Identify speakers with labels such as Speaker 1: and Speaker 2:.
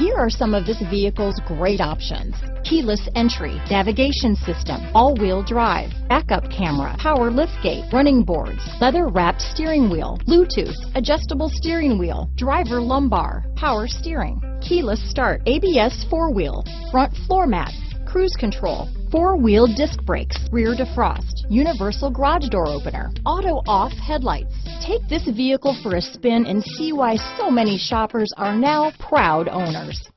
Speaker 1: Here are some of this vehicle's great options. Keyless entry, navigation system, all-wheel drive, backup camera, power liftgate, running boards, leather-wrapped steering wheel, Bluetooth, adjustable steering wheel, driver lumbar, power steering, keyless start, ABS four-wheel, front floor mat, cruise control, four-wheel disc brakes, rear defrost, universal garage door opener, auto-off headlights. Take this vehicle for a spin and see why so many shoppers are now proud owners.